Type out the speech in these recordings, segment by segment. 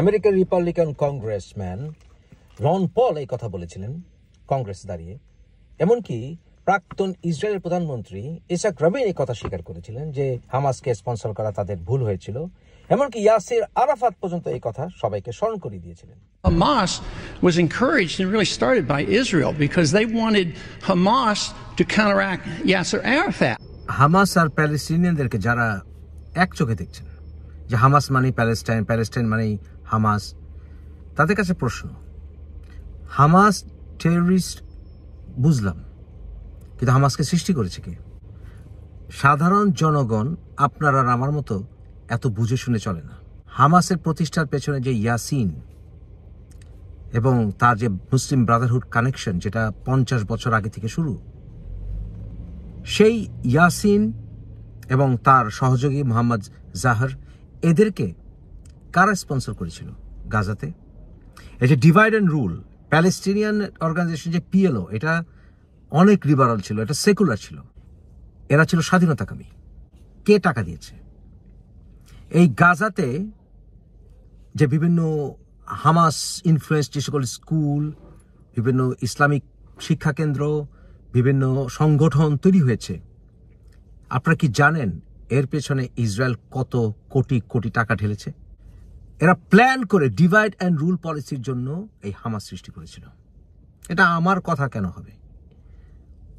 আমেরিকার Republican congressman রন পল এই কথা বলেছিলেন কংগ্রেস দাঁড়িয়ে। এমনকি প্রাক্তন ইসরায়েলের প্রধানমন্ত্রী ইসাক রবিন এই কথা স্বীকার করেছিলেন যে হামাসকে স্পন্সর করা তাদের ভুল হয়েছিল। এমনকি ইয়াসির আরাফাত পর্যন্ত এই কথা সবাইকে স্মরণ করিয়ে দিয়েছিলেন। Hamas was encouraged and really started by Israel because they wanted Hamas to counteract Yasser Arafat. Hamas আর প্যালেস্টিনিয়ানদেরকে যারা এক চোখে দেখছেন যে হামাস মানে প্যালেস্টাইন প্যালেস্টাইন মানেই হামাস। তাদের কাছে প্রশ্ন, হামাস টেররিস্ট বুঝলাম, কিন্তু হামাসকে সৃষ্টি করেছে কে? সাধারণ জনগণ আপনার আর আমার মতো এত বুঝে শুনে চলে না। হামাসের প্রতিষ্ঠার পেছনে যে ইয়াসিন এবং তার যে মুসলিম ব্রাদারহুড কানেকশন, যেটা পঞ্চাশ বছর আগে থেকে শুরু, সেই ইয়াসিন এবং তার সহযোগী মোহাম্মদ জাহার, এদেরকে কারা স্পন্সর করেছিল? গাজাতে? এই যে divide and rule Palestinian organisation যে পিএলও এটা অনেক লিবারাল ছিল, এটা সেকুলার ছিল। এরা ছিল স্বাধীনতাকামী। কে টাকা দিয়েছে? এই গাজাতে যে বিভিন্ন হামাস ইনফ্লুয়েন্স যে সকল স্কুল বিভিন্ন ইসলামিক শিক্ষা কেন্দ্র, বিভিন্ন সংগঠন তৈরি হয়েছে, আপনারা কি জানেন এর পেছনে ইসরায়েল কত কোটি কোটি টাকা ঢেলেছে? এরা প্ল্যান করে ডিভাইড অ্যান্ড রুল পলিসির জন্য এই হামাস সৃষ্টি করেছিল। এটা আমার কথা কেন হবে?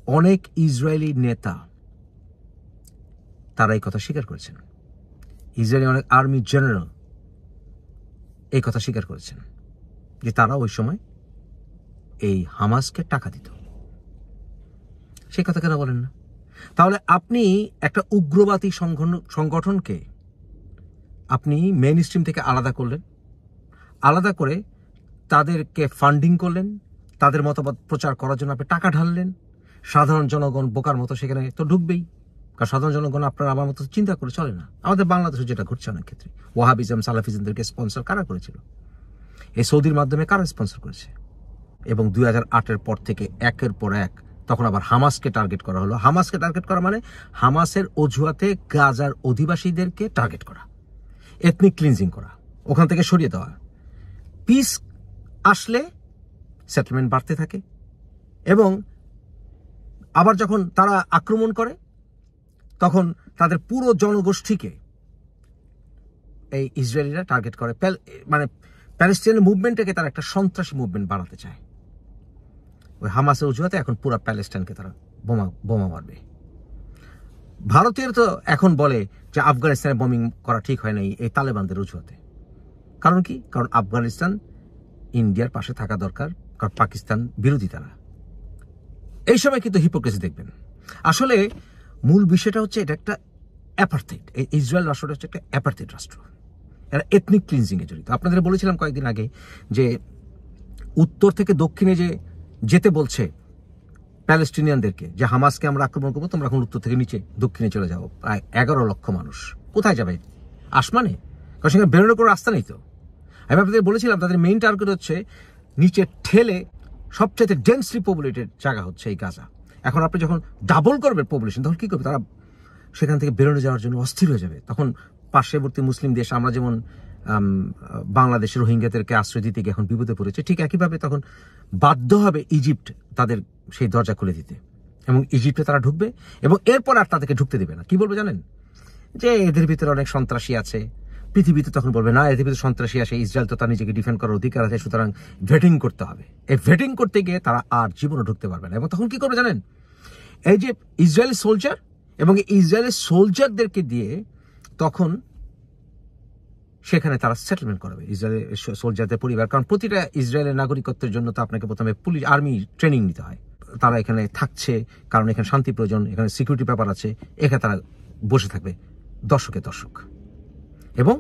অনেক ইসরায়েলি নেতা তারা এই কথা স্বীকার করেছেন। ইসরায়েলি অনেক আর্মি জেনারেল এই কথা স্বীকার করেছেন যে তারা ওই সময় এই হামাসকে টাকা দিত। সেই কথা কেন বলেন না? তাহলে আপনি একটা উগ্রবাদী সংগঠন- সংগঠনকে আপনি মেইন স্ট্রিম থেকে আলাদা করলেন। আলাদা করে তাদেরকে ফান্ডিং করলেন, তাদের মতামত প্রচার করার জন্য আপনি টাকা ঢাললেন। সাধারণ জনগণ বোকার মতো সেখানে তো ঢুকবেই। কারণ সাধারণ জনগণ আপনার আমার মতো চিন্তা করে চলে না। আমাদের বাংলাদেশে যেটা ঘটছে অনেক ক্ষেত্রে। ওয়াহাবিজম, সালাফিজমদেরকে স্পন্সর কারা করেছিল? এই সৌদির মাধ্যমে কারা স্পন্সর করেছে? এবং দুই হাজার আটের পর থেকে একের পর এক তখন আবার হামাসকে টার্গেট করা হলো। হামাসকে টার্গেট করা মানে হামাসের অজুহাতে গাজার অধিবাসীদেরকে টার্গেট করা। এথনিক ক্লিনজিং করা, ওখান থেকে সরিয়ে দেওয়া। পিস আসলে সেটেলমেন্ট বাড়তে থাকে এবং আবার যখন তারা আক্রমণ করে, তখন তাদের পুরো জনগোষ্ঠীকে এই ইসরায়েলিরা টার্গেট করে। মানে প্যালেস্টিনের মুভমেন্টটাকে তারা একটা সন্ত্রাসী মুভমেন্ট বাড়াতে চায়। ওই হামাসের অজুহাতে এখন পুরো প্যালেস্টাইনকে তারা বোমা বোমা মারবে। ভারতীয় তো এখন বলে যে আফগানিস্তানে বোমিং করা ঠিক হয় নাই, এই তালেবানদের অজুহাতে। কারণ কি? কারণ আফগানিস্তান ইন্ডিয়ার পাশে থাকা দরকার, কারণ পাকিস্তান বিরোধী তারা। এই সময় কিন্তু হিপোক্রেসি দেখবেন। আসলে মূল বিষয়টা হচ্ছে এটা একটা অ্যাপার্থেড এই ইসরায়েল রাষ্ট্রটা হচ্ছে একটা অ্যাপার্থেড রাষ্ট্র। এরা এথনিক ক্লিনজিংয়ে জড়িত। আপনাদের বলেছিলাম কয়েকদিন আগে যে উত্তর থেকে দক্ষিণে যে যেতে বলছে প্যালেস্টিনিয়ানদেরকে, যে হামাসকে আমরা আক্রমণ করব, তোমরা এখন উত্তর থেকে নিচে, দক্ষিণে চলে যাও। প্রায় এগারো লক্ষ মানুষ। কোথায় যাবে? আসমানে? কারণ সেখানে বেরোনোর কোনো রাস্তা নেই তো। আমি আপনাদের বলেছিলাম, তাদের মেইন টার্গেট হচ্ছে নিচে ঠেলে সবচেয়ে ডেন্সলি পপুলেটেড জায়গা হচ্ছে এই গাজা। এখন আপনি যখন ডাবল করবেন পপুলেশন তখন কী করবে? তারা সেখান থেকে বেরোনো যাওয়ার জন্য অস্থির হয়ে যাবে। তখন পার্শ্ববর্তী মুসলিম দেশ, আমরা যেমন আম, বাংলাদেশের রোহিঙ্গাদেরকে আশ্রয় দিতে গিয়ে এখন বিপদে পড়েছে। ঠিক একইভাবে তখন বাধ্য হবে ইজিপ্ট তাদের সেই দরজা খুলে দিতে। এবং ইজিপ্টে তারা ঢুকবে এবং এরপর আর তাদেরকে ঢুকতে দেবে না। কি বলবে জানেন? যে এদের ভিতরে অনেক সন্ত্রাসী আছে। পৃথিবীতে তখন বলবে না এদের ভিতরে সন্ত্রাসী আছে। ইসরায়েল তো তার নিজেকে ডিফেন্ড করার অধিকার আছে সুতরাং ভেটিং করতে হবে। এই ভেটিং করতে গিয়ে তারা আর জীবনে ঢুকতে পারবে না। এবং তখন কি করবে জানেন? এই যে ইসরায়েলি সোলজার এবং এই ইসরায়েলি সোলজারদেরকে দিয়ে তখন সেখানে তারা সেটেলমেন্ট করবে ইসরায়েলের সোলজারদের পরিবার। কারণ প্রতিটা ইসরায়েলের নাগরিকত্বের জন্য তো আপনাকে প্রথমে পুলিশ আর্মি ট্রেনিং নিতে হয়। তারা এখানে থাকছে, কারণ এখানে শান্তি প্রয়োজন, এখানে সিকিউরিটি ব্যাপার আছে, এখানে তারা বসে থাকবে, দর্শকে দর্শক। এবং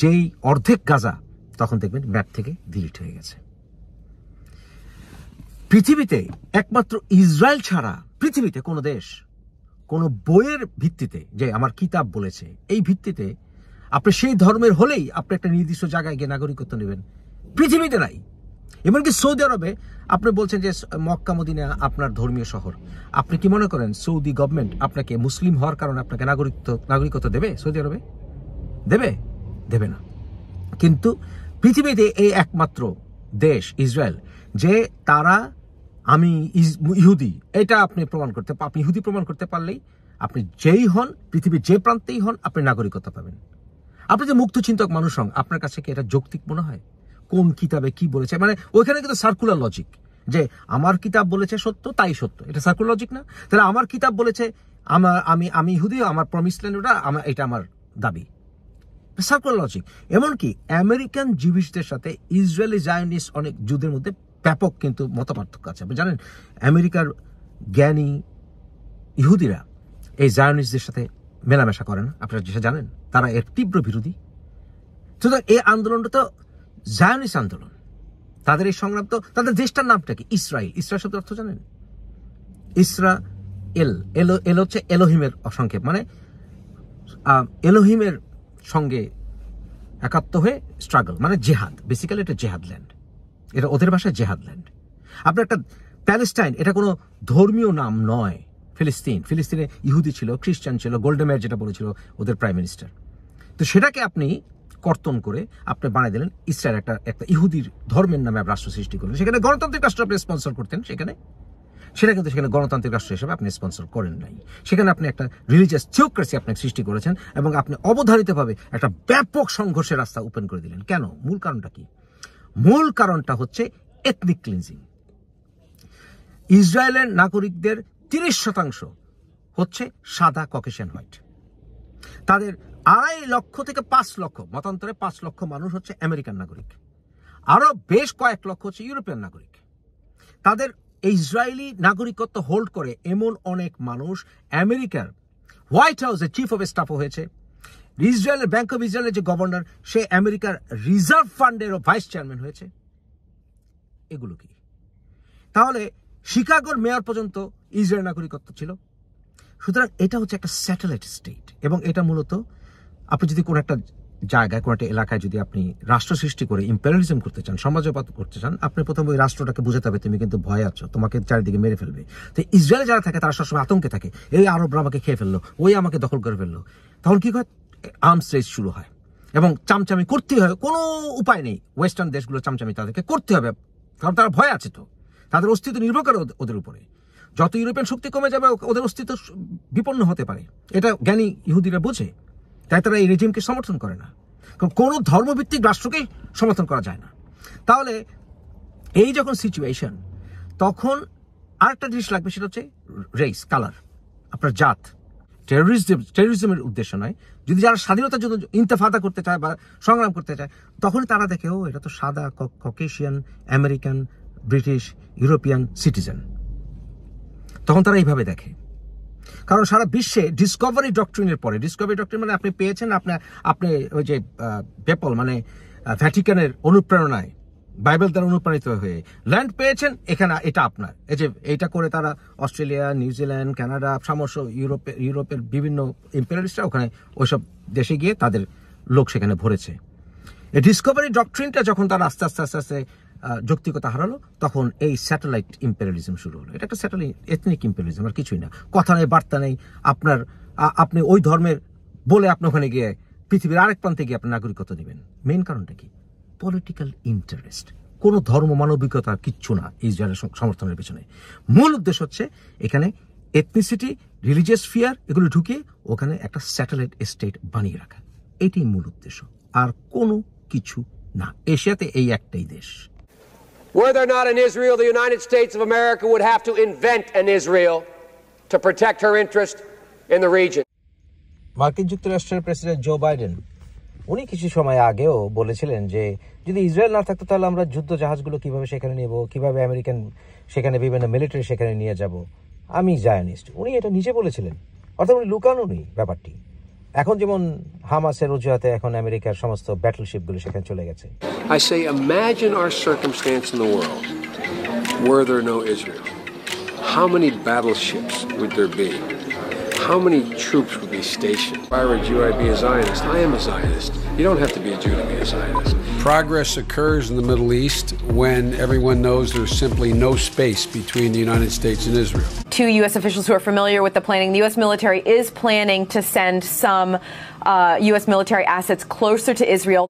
যেই অর্ধেক গাজা, তখন দেখবেন ম্যাপ থেকে ডিলিট হয়ে গেছে। পৃথিবীতে একমাত্র ইসরায়েল ছাড়া পৃথিবীতে কোনো দেশ, কোনো বইয়ের ভিত্তিতে, যে আমার কিতাব বলেছে, এই ভিত্তিতে আপনি সেই ধর্মের হলেই আপনি একটা নির্দিষ্ট জায়গায় গিয়ে নাগরিকত্ব নেবেন। পৃথিবীতে নাই। এমনকি সৌদি আরবে আপনি বলছেন যে মক্কা, মদিনা আপনার ধর্মীয় শহর। আপনি কি মনে করেন সৌদি গভর্নমেন্ট আপনাকে মুসলিম হওয়ার কারণে আপনাকে নাগরিকত্ব নাগরিকত্ব দেবে সৌদি আরবে? দেবে? দেবে না। কিন্তু পৃথিবীতে এই একমাত্র দেশ ইসরায়েল, যে তারা আমি ইহুদি, এটা আপনি প্রমাণ করতে, আপনি ইহুদি প্রমাণ করতে পারলেই আপনি যেই হন, পৃথিবীর যে প্রান্তেই হন, আপনি নাগরিকতা পাবেন। আপনি যে মুক্ত চিন্তক মানুষ হন, আপনার কাছে কি এটা যৌক্তিক মনে হয়? কোন কিতাবে কি বলেছে? মানে ওইখানে কিন্তু সার্কুলার লজিক যে আমার কিতাব বলেছে সত্য, তাই সত্য। এটা সার্কুলার লজিক না? তাহলে আমার কিতাব বলেছে আমার আমি আমি ইহুদি, আমার প্রমিস ল্যান্ড ওটা আমার এটা আমার দাবি। সার্কুলার লজিক এমনকি আমেরিকান জিবিসদের সাথে ইসরায়েলি জায়নিস অনেক যুদ্ধের মধ্যে ব্যাপক কিন্তু মতপার্থক্য আছে। আপনি জানেন, আমেরিকার জ্ঞানী ইহুদিরা এই জায়নিসদের সাথে মেলামেশা করে না আপনারা যেটা জানেন তারা এর তীব্র বিরোধী। সুতরাং এই আন্দোলনটা তো জায়নিস আন্দোলন। তাদের এই সংগ্রাম তো, তাদের দেশটার নামটা কি? ইসরায়েল ইসরায়েল শব্দের অর্থ জানেন? ইসরা এল, এলো এল হচ্ছে এলোহিমের অসংক্ষেপ। মানে এলোহিমের সঙ্গে একাত্ম হয়ে স্ট্রাগল মানে জেহাদ। বেসিক্যালি এটা জেহাদ ল্যান্ড এটা ওদের ভাষায় জেহাদ ল্যান্ড আপনার একটা প্যালেস্টাইন এটা কোনো ধর্মীয় নাম নয়। ফিলিস্তিন। ফিলিস্তিনে ইহুদি ছিল, খ্রিস্টান ছিল গোল্ডেমেয়ার যেটা বলেছিল ওদের প্রাইম মিনিস্টার। তো সেটাকে আপনি কর্তন করে আপনি বানিয়ে দিলেন ইসরায়েল একটা একটা ইহুদির ধর্মের নামে রাষ্ট্র সৃষ্টি করলেন। সেখানে গণতান্ত্রিক রাষ্ট্র আপনি স্পন্সর করতেন, সেখানে। সেটা কিন্তু সেখানে গণতান্ত্রিক রাষ্ট্র হিসেবে আপনি স্পন্সর করেন নাই। সেখানে আপনি একটা রিলিজিয়াস থিওক্রেসি আপনি সৃষ্টি করেছেন এবং আপনি অবধারিতভাবে একটা ব্যাপক সংঘর্ষের রাস্তা ওপেন করে দিলেন। কেন? মূল কারণটা কি? মূল কারণটা হচ্ছে এথনিক ক্লিনজিং ইসরায়েলের নাগরিকদের তিরিশ শতাংশ হচ্ছে সাদা ককেশিয়ান হোয়াইট তাদের আড়াই লক্ষ থেকে পাঁচ লক্ষ, মতান্তরে পাঁচ লক্ষ মানুষ হচ্ছে আমেরিকান নাগরিক। আরও বেশ কয়েক লক্ষ হচ্ছে ইউরোপিয়ান নাগরিক। তাদের ইসরায়েলি নাগরিকত্ব হোল্ড করে এমন অনেক মানুষ আমেরিকার হোয়াইট হাউসের চিফ অফ স্টাফও হয়েছে। ইসরায়েলের ব্যাংক অফ ইসরায়েলের যে গভর্নর, সে আমেরিকার রিজার্ভ ফান্ডেরও ভাইস চেয়ারম্যান হয়েছে। এগুলো কি? তাহলে শিকাগোর মেয়র পর্যন্ত ইসরায়েল নাগরিকত্ব ছিল। সুতরাং এটা হচ্ছে একটা স্যাটেলাইট স্টেট এবং এটা মূলত আপনি যদি কোনো একটা জায়গায়, কোনো একটা এলাকায় যদি আপনি রাষ্ট্র সৃষ্টি করে ইম্পেরিয়ালিজম করতে চান, সমাজবাদ করতে চান, আপনি প্রথম ওই রাষ্ট্রটাকে বুঝাতে হবে, তুমি কিন্তু ভয় আছো, তোমাকে চারিদিকে মেরে ফেলবে। তো ইসরায়েলে যারা থাকে, তারা সবসময় আতঙ্কে থাকে, এই আরবরা আমাকে খেয়ে ফেলল, ওই আমাকে দখল করে ফেলল। তখন কি হয়? আর্মস রেস শুরু হয় এবং চামচামি করতে হয়, কোনো উপায় নেই। ওয়েস্টার্ন দেশগুলো চামচামি তাদেরকে করতে হবে, কারণ তারা ভয় আছে তো। তাদের অস্তিত্ব নির্ভর করে ওদের- উপরে। যত ইউরোপিয়ান শক্তি কমে যাবে ওদের অস্তিত্ব বিপন্ন হতে পারে। এটা জ্ঞানী ইহুদিরা বোঝে, তাই তারা এই রেজিমকে সমর্থন করে না। কোনো ধর্মভিত্তিক রাষ্ট্রকেই সমর্থন করা যায় না। তাহলে এই যখন সিচুয়েশন তখন আরেকটা জিনিস লাগবে, সেটা হচ্ছে রেস কালার আপনার জাত। টেরোরিজম টেরোরিজমের উদ্দেশ্য নয়। যদি যারা স্বাধীনতার জন্য ইন্তফাদা করতে চায় বা সংগ্রাম করতে চায় তখন তারা দেখে, ও, এটা তো সাদা Caucasian American British, European citizen. তখন তারা এইভাবে দেখে। কারণ সারা বিশ্বে ডিসকভারি ডক্ট্রিনের পরে ডিসকভারি ডক্ট্রিন মানে আপনি পেয়েছেন আপনার আপনি ওই যে পেপল মানে ভ্যাটিকানের অনুপ্রেরণায় বাইবেল দ্বারা অনুপ্রাণিত হয়ে। ল্যান্ড পেয়েছেন, এখানে এটা আপনার। এই যে, এইটা করে তারা অস্ট্রেলিয়া নিউজিল্যান্ড কানাডা সমস্ত ইউরোপে, ইউরোপের বিভিন্ন ইম্পেরিয়ালিস্টরা ওখানে ওইসব দেশে গিয়ে তাদের লোক সেখানে ভরেছে। এই ডিসকভারি ডক্ট্রিনটা যখন তারা আস্তে আস্তে আস্তে আস্তে যৌক্তিকতা হারালো, তখন এই স্যাটেলাইট ইম্পেরিয়ালিজম শুরু হলো। এটা একটা স্যাটেলাইট এথনিক ইম্পেরিয়ালিজম আর কিছুই না। কথা নেই, বার্তা নেই, আপনার আপনি ওই ধর্মের বলে আপনি ওখানে গিয়ে পৃথিবীর আরেক প্রান্তে গিয়ে আপনি নাগরিকত্ব নেবেন। মেন কারণটা কি? পলিটিক্যাল ইন্টারেস্ট কোনো ধর্ম মানবিকতা কিচ্ছু না ইসরায়েলের সম- সমর্থনের পেছনে। মূল উদ্দেশ্য হচ্ছে, এখানে এথনিসিটি রিলিজিয়াস ফিয়ার এগুলো ঢুকিয়ে ওখানে একটা স্যাটেলাইট স্টেট বানিয়ে রাখা। এটাই মূল উদ্দেশ্য। আর কোনো কিছু না। এশিয়াতে এই একটাই দেশ। Were there not an Israel, the United States of America would have to invent an Israel to protect her interest in the region. মার্কিন যুক্তরাষ্ট্রের প্রেসিডেন্ট জো বাইডেন উনি কিছু সময় আগেও বলেছিলেন যে যদি ইসরায়েল না থাকতো তাহলে আমরা যুদ্ধ জাহাজগুলো কীভাবে সেখানে নেব কীভাবে আমেরিকান সেখানে বিভিন্ন মিলিটারি সেখানে নিয়ে যাব। আমি জায়নিস্ট। উনি এটা নিজে বলেছিলেন। অর্থাৎ উনি লুকানোনি ব্যাপারটি। এখন যেমন হামাসের অজুহাতে এখন আমেরিকার সমস্ত ব্যাটলশিপগুলো সেখানে চলে গেছে I say, imagine our circumstance in the world were there no Israel. How many battleships would there be? How many troops would be stationed? If I were a Jew, I'd be a Zionist. I am a Zionist. You don't have to be a Jew to be a Zionist. Progress occurs in the Middle East when everyone knows there's simply no space between the United States and Israel. Two U.S. officials who are familiar with the planning. The U.S. military is planning to send some uh, U.S. military assets closer to Israel.